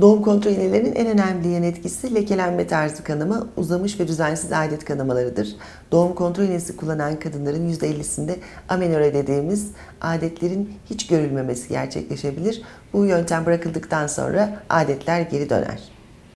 Doğum kontrol iğnelerinin en önemli yan etkisi lekelenme tarzı kanama, uzamış ve düzensiz adet kanamalarıdır. Doğum kontrol iğnesi kullanan kadınların %50'sinde amenore dediğimiz adetlerin hiç görülmemesi gerçekleşebilir. Bu yöntem bırakıldıktan sonra adetler geri döner.